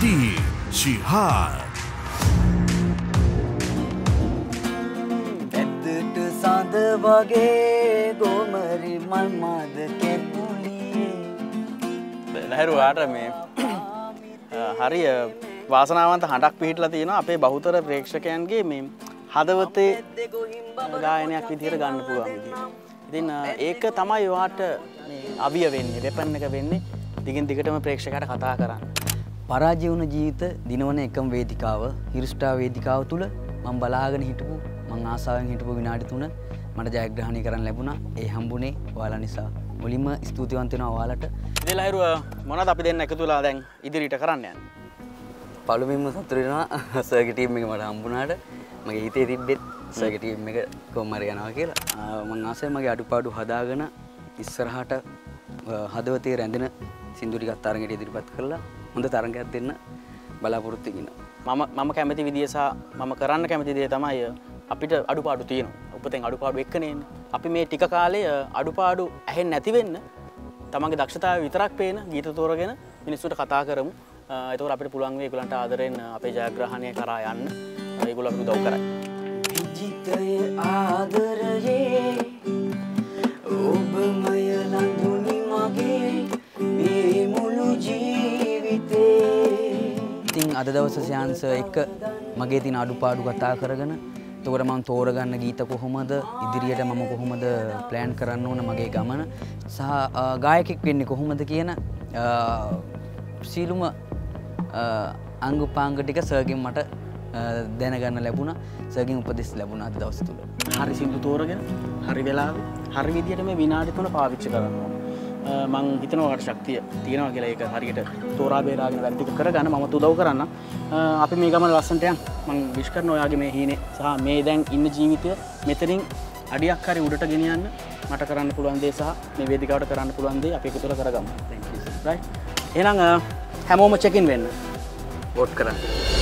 D. ශිහාර් ඇත්තට සඳ වගේ ගෝමරි මල්මාද කැපුලියේ ලැහැරුවාට මේ හරිය වාසනාවන්ත හඬක් පිහිටලා තියෙනවා අපේ බහුතර ප්‍රේක්ෂකයන්ගේ මේ හදවතේ ගායනයක් විදිහට ගන්න පුළුවන් විදිහට. ඉතින් ඒක තමයි වාට අභිය වෙන්නේ වෙපන් එක වෙන්නේ දිගින් දිගටම ප්‍රේක්ෂකයට කතා කරන්න. පරාජය වුණ ජීවිත දිනවන එකම වේදිකාව හිරුස්ටා වේදිකාව තුළ මං බලාගෙන හිටපු මං ආසාාවෙන් හිටපු විනාඩි තුන මට ජයග්‍රහණය කරන්න ලැබුණා. ඒ හම්බුනේ ඔයාලා නිසා. මුලින්ම ස්තුතිවන්තෙන ඔයාලට. ඉතින් ලැහැරුව මොනවද අපි දෙන්න එකතු වෙලා දැන් ඉදිරියට කරන්න යන්නේ? පළුමින්ම සතුරෙනවා සර්ගටීම් එක මට හම්බුනාට. මගේ හිතේ තිබ්බෙත් සර්ගටීම් එක කොම්මර යනවා කියලා. මං ආසය මගේ අඩුපාඩු හදාගෙන ඉස්සරහට හදවතේ රැඳෙන සිින්දුරිකත් තරගට ඉදිරිපත් කරලා හොඳ තරගයක් දෙන්න බලාපොරොත්තුගෙන මම මම කැමති විදිසා මම කරන්න කැමති දේ තමයි අපිට අඩුපාඩු තියෙන උපතෙන් අඩුපාඩු එක්කනයෙන් අපි මේ ටික කාලය අඩුපාඩු ඇහෙන් නැතිවෙන්න තමගේ දක්ෂතාව විතරක් පේන ගීත තෝරගෙන මිනිස්සුට කතා කරමු. එතව අපිට පුළුවන්ගේ ගුලන්ට ආදරෙන් අපේ ජයග්‍රහණය කරා යන්න. ඒගුල අපිට දව් කරයි විජිතය ආදරයේ ඔබමය ඉතින් අද දවස සයන්ස එක්ක මගේ තින අඩුපාඩු කතා කරගෙන තකොට මම තෝරගන්න ගීත කොහොමද ඉදිරියට මම කොහොමද ප්ලෑන් කරන්න ඕන මගේ ගමන සහ ගායකෙක් වෙන්නේ කොහොමද කියන සීලුම අංගු පාංග ටික සර්ගෙන් මට දැනගන්න ලැබුණ. සර්ගින් උපදෙස් ලැබුණ අද දවස් තුළ. හරි සිින්දු තෝරගෙන හරි වෙලා හරි විදියට මේ විනාඩි තුන පාවිච්චි කරනවා මං හිතනවට ශක්තිය තියෙනවා කියලා ඒක හරියට තෝරා බේරාගෙන වැරදික කරගන්න. මම උදව් කරන්න. අපි මේ ගමන ලස්සන්ටයන් මං විශ්කරන ඔයාගේ මේ හීනේ. සහ මේ දැන් ඉන්න ජීවිතය මෙතනින් අඩියක් හරි උඩට ගෙනියන්න මට කරන්න පුළුවන් දේ සහ මේ වේදිකාවට කරන්න පුළුවන් දේ අපි එකතු කරලා කරගමු. එනම් හැමෝම චෙකින් වෙන්න. වෝට් කරන්න.